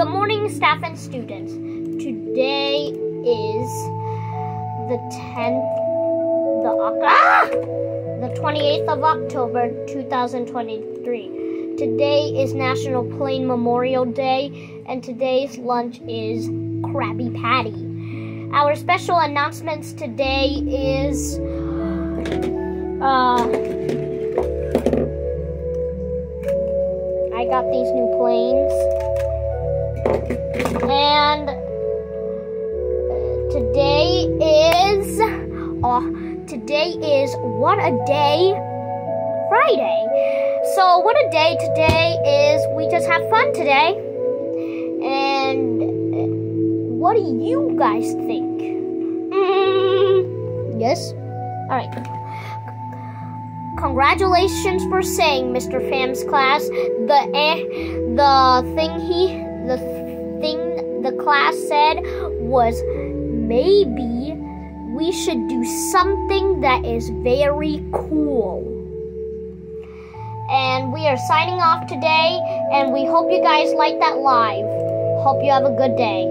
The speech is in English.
good morning, staff and students. Today is the 10th, the, ah! the 28th of October, 2023. Today is National Plane Memorial Day, and today's lunch is Krabby Patty. Our special announcements today is, uh, I got these new planes. And today is uh, today is what a day Friday. So what a day today is we just have fun today. And what do you guys think? Mm, yes? All right. Congratulations for saying, Mr. Pham's class. The eh, the thing he the thing the class said was maybe we should do something that is very cool. And we are signing off today, and we hope you guys like that live. Hope you have a good day.